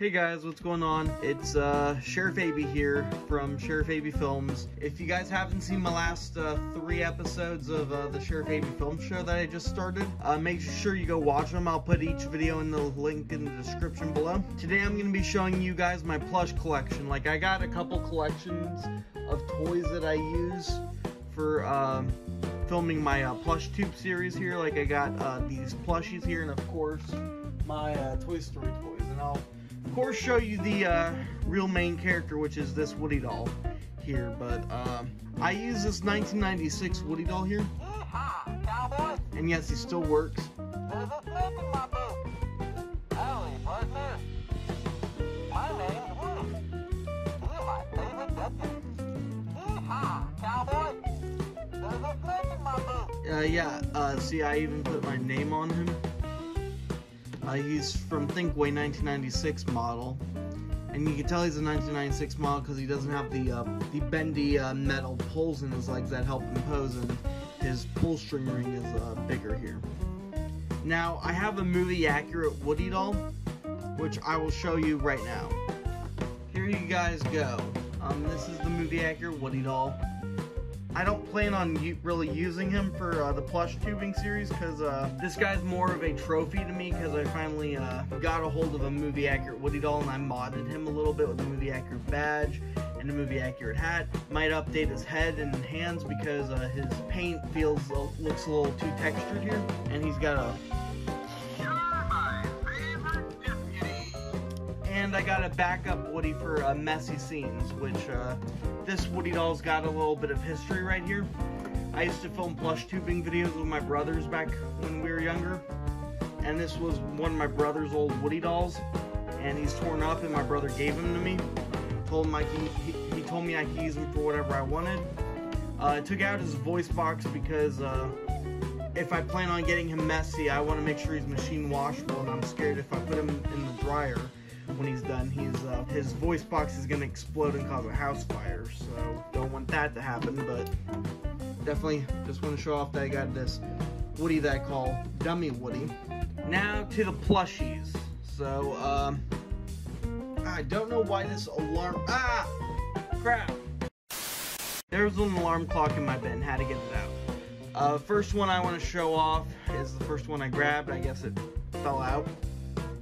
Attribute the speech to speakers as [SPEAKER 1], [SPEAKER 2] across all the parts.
[SPEAKER 1] Hey guys, what's going on? It's uh, Sheriff Abie here from Sheriff Abie Films. If you guys haven't seen my last uh, three episodes of uh, the Sheriff Abie Film Show that I just started, uh, make sure you go watch them. I'll put each video in the link in the description below. Today I'm going to be showing you guys my plush collection. Like I got a couple collections of toys that I use for um, filming my uh, plush tube series here. Like I got uh, these plushies here and of course my uh, Toy Story toys. And I'll of course show you the uh, real main character, which is this Woody doll here. But um, I use this 1996 Woody doll here.
[SPEAKER 2] Yeehaw!
[SPEAKER 1] And yes, he still works.
[SPEAKER 2] There's a snake in my boot. Howdy, partner. My name's Woody. You're my favorite deputy. Yeehaw, cowboy! There's a snake in my boot.
[SPEAKER 1] Uh, yeah, uh, see, I even put my name on him. Uh, he's from Thinkway 1996 model. And you can tell he's a 1996 model because he doesn't have the uh, the bendy uh, metal poles in his legs that help him pose, and his pull string ring is uh, bigger here. Now, I have a movie accurate Woody doll, which I will show you right now. Here you guys go. Um, this is the movie accurate Woody doll. I don't plan on really using him for uh, the plush tubing series because uh, this guy's more of a trophy to me because I finally uh, got a hold of a movie accurate Woody doll and I modded him a little bit with a movie accurate badge and a movie accurate hat. Might update his head and hands because uh, his paint feels looks a little too textured here and he's got a and I got a backup Woody for uh, messy scenes, which uh, this Woody doll's got a little bit of history right here. I used to film plush tubing videos with my brothers back when we were younger, and this was one of my brother's old Woody dolls, and he's torn up, and my brother gave him to me. Told him I can, he, he told me I could use him for whatever I wanted. Uh, I took out his voice box because uh, if I plan on getting him messy, I want to make sure he's machine washable, and I'm scared if I put him in the dryer when he's done, he's uh, his voice box is gonna explode and cause a house fire. So don't want that to happen. But definitely just want to show off that I got this Woody that I call Dummy Woody. Now to the plushies. So um, I don't know why this alarm. Ah, crap. There's an alarm clock in my bin. Had to get it out. Uh, first one I want to show off is the first one I grabbed. I guess it fell out.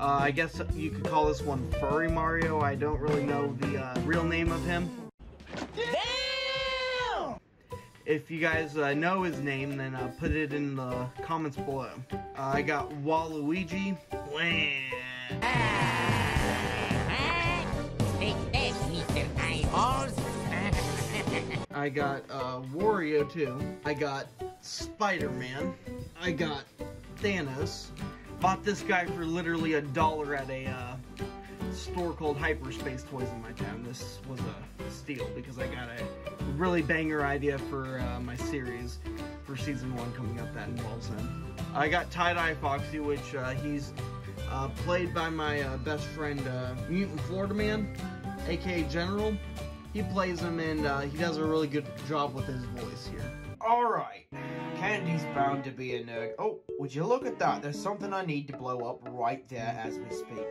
[SPEAKER 1] Uh, I guess you could call this one Furry Mario. I don't really know the uh, real name of him.
[SPEAKER 2] Damn!
[SPEAKER 1] If you guys uh, know his name, then uh, put it in the comments below. Uh, I got Waluigi. I got uh, Wario too. I got Spider-Man. I got Thanos. Bought this guy for literally a dollar at a uh, store called Hyperspace Toys in my town. This was a steal because I got a really banger idea for uh, my series for season one coming up that involves him. I got Tie-Dye Foxy, which uh, he's uh, played by my uh, best friend, uh, Mutant Florida Man, aka General. He plays him and uh, he does a really good job with his voice here.
[SPEAKER 3] Alright, Candy's bound to be a nerd. Oh, would you look at that? There's something I need to blow up right there as we speak.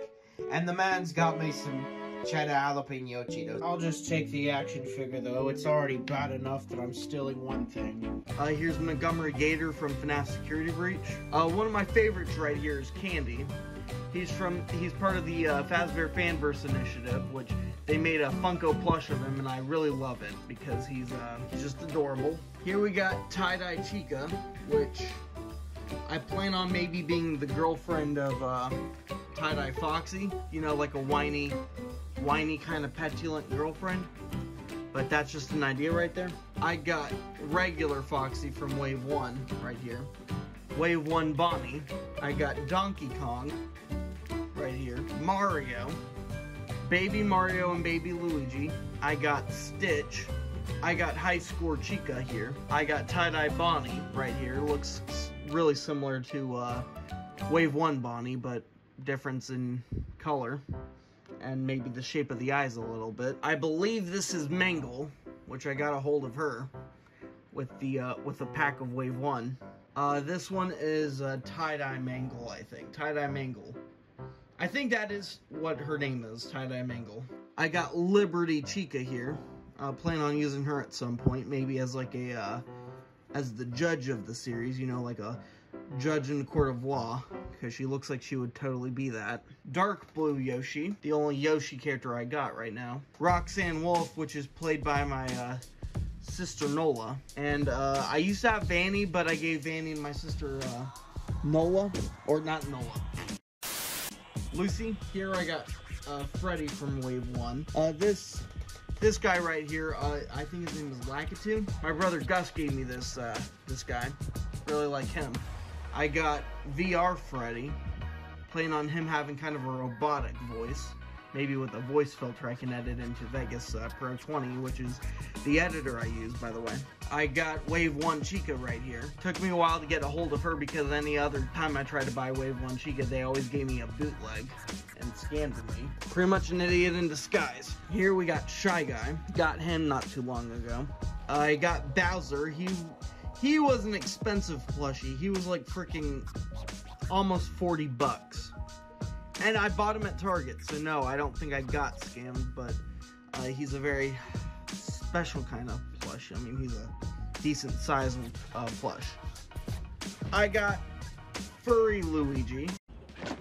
[SPEAKER 3] And the man's got me some cheddar jalapeno Cheetos. I'll just take the action figure though. It's already bad enough that I'm stealing one thing.
[SPEAKER 1] Uh, here's Montgomery Gator from FNAF Security Breach. Uh, one of my favorites right here is Candy. He's from he's part of the uh, Fazbear Fanverse initiative, which they made a Funko plush of him, and I really love it because he's uh, he's just adorable. Here we got Tie Dye Chica, which I plan on maybe being the girlfriend of uh, Tie Dye Foxy. You know, like a whiny, whiny kind of petulant girlfriend. But that's just an idea right there. I got regular Foxy from Wave 1 right here. Wave 1 Bonnie. I got Donkey Kong right here. Mario. Baby Mario and Baby Luigi. I got Stitch. I got High Score Chica here. I got Tie-Dye Bonnie right here. Looks really similar to uh, Wave 1 Bonnie, but difference in color. And maybe the shape of the eyes a little bit. I believe this is Mangle, which I got a hold of her with the uh, with a pack of Wave 1. Uh, this one is uh, Tie-Dye Mangle, I think. Tie-Dye Mangle. I think that is what her name is, Tie-Dye Mangle. I got Liberty Chica here. Uh, plan on using her at some point, maybe as like a, uh, as the judge of the series, you know, like a judge in the court of law, because she looks like she would totally be that. Dark Blue Yoshi, the only Yoshi character I got right now. Roxanne Wolf, which is played by my, uh, sister Nola. And, uh, I used to have Vanny, but I gave Vanny and my sister, uh, Nola, or not Nola, Lucy. Here I got uh, Freddy from Wave 1. Uh, this this guy right here, uh, I think his name is Lakitu. My brother Gus gave me this uh, this guy. Really like him. I got VR Freddy, playing on him having kind of a robotic voice maybe with a voice filter I can edit into Vegas uh, Pro 20, which is the editor I use, by the way. I got Wave 1 Chica right here. Took me a while to get a hold of her because any other time I tried to buy Wave 1 Chica, they always gave me a bootleg and scammed me. Pretty much an idiot in disguise. Here we got Shy Guy. Got him not too long ago. I got Bowser. He he was an expensive plushie. He was like freaking almost 40 bucks. And I bought him at Target, so no, I don't think I got scammed, but uh, he's a very special kind of plush. I mean, he's a decent sized uh, plush. I got furry Luigi.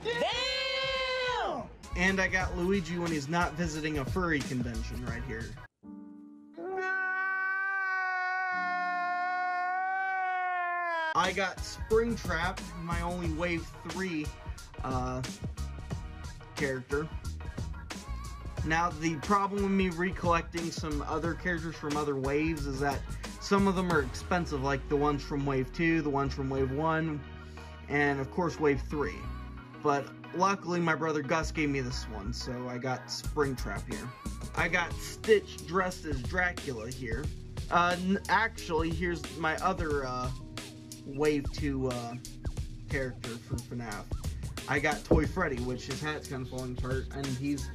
[SPEAKER 3] Damn!
[SPEAKER 1] And I got Luigi when he's not visiting a furry convention right here. I got Springtrap, my only Wave 3 uh, character. Now, the problem with me recollecting some other characters from other waves is that some of them are expensive, like the ones from Wave 2, the ones from Wave 1, and of course Wave 3. But luckily, my brother Gus gave me this one, so I got Springtrap here. I got Stitch dressed as Dracula here. Uh, actually, here's my other uh, Wave 2 uh, character for FNAF. I got Toy Freddy, which his hat's kind of falling apart, and he's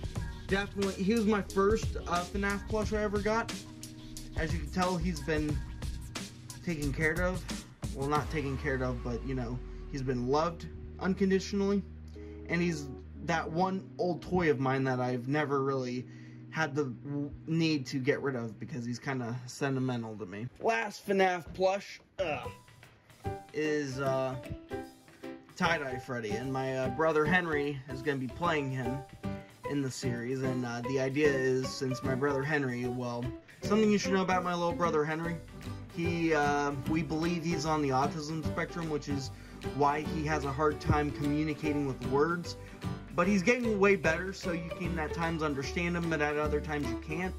[SPEAKER 1] definitely, he was my first uh, FNAF plush I ever got. As you can tell, he's been taken care of. Well, not taken care of, but, you know, he's been loved unconditionally. And he's that one old toy of mine that I've never really had the need to get rid of because he's kind of sentimental to me. Last FNAF plush ugh, is uh, Tie-Dye Freddy, and my uh, brother Henry is going to be playing him in the series, and uh, the idea is, since my brother Henry, well, something you should know about my little brother Henry, he, uh, we believe he's on the autism spectrum, which is why he has a hard time communicating with words, but he's getting way better, so you can at times understand him, but at other times you can't.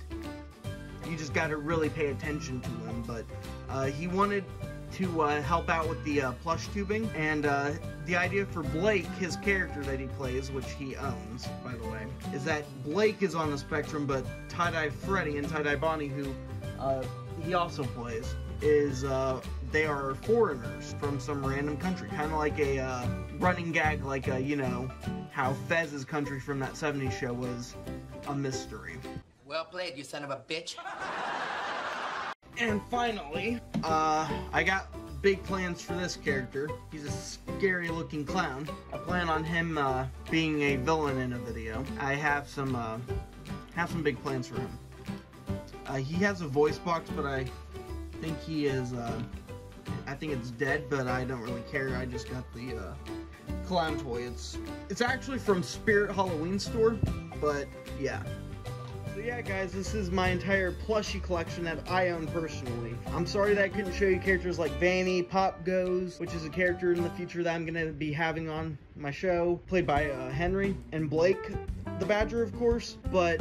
[SPEAKER 1] You just got to really pay attention to him, but uh, he wanted to uh, help out with the uh, plush tubing. And uh, the idea for Blake, his character that he plays, which he owns, by the way, is that Blake is on the spectrum, but Tie-Dye Freddy and Tie-Dye Bonnie, who uh, he also plays, is uh, they are foreigners from some random country. Kind of like a uh, running gag, like, a, you know, how Fez's country from that 70s show was a mystery.
[SPEAKER 4] Well played, you son of a bitch.
[SPEAKER 1] And finally, uh, I got big plans for this character. He's a scary looking clown. I plan on him uh, being a villain in a video. I have some uh, have some big plans for him. Uh, he has a voice box, but I think he is. Uh, I think it's dead, but I don't really care. I just got the uh, clown toy. It's it's actually from Spirit Halloween store, but yeah. Yeah, guys, this is my entire plushie collection that I own personally. I'm sorry that I couldn't show you characters like Vanny, Popgoes, which is a character in the future that I'm going to be having on my show, played by uh, Henry, and Blake, the Badger, of course, but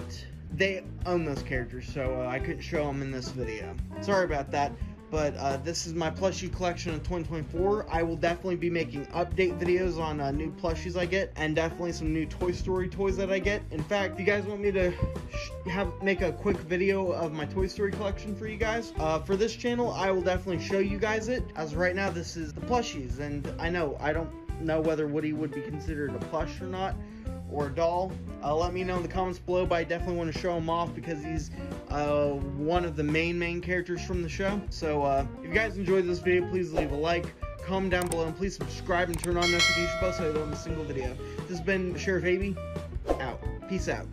[SPEAKER 1] they own those characters, so uh, I couldn't show them in this video. Sorry about that but uh, this is my plushie collection of 2024. I will definitely be making update videos on uh, new plushies I get, and definitely some new Toy Story toys that I get. In fact, if you guys want me to have make a quick video of my Toy Story collection for you guys, uh, for this channel, I will definitely show you guys it. As right now, this is the plushies, and I know I don't know whether Woody would be considered a plush or not or a doll, uh, let me know in the comments below. But I definitely want to show him off because he's uh, one of the main main characters from the show. So uh, if you guys enjoyed this video, please leave a like, comment down below, and please subscribe and turn on notification bell so I don't miss a single video. This has been Sheriff Abie, out. Peace out.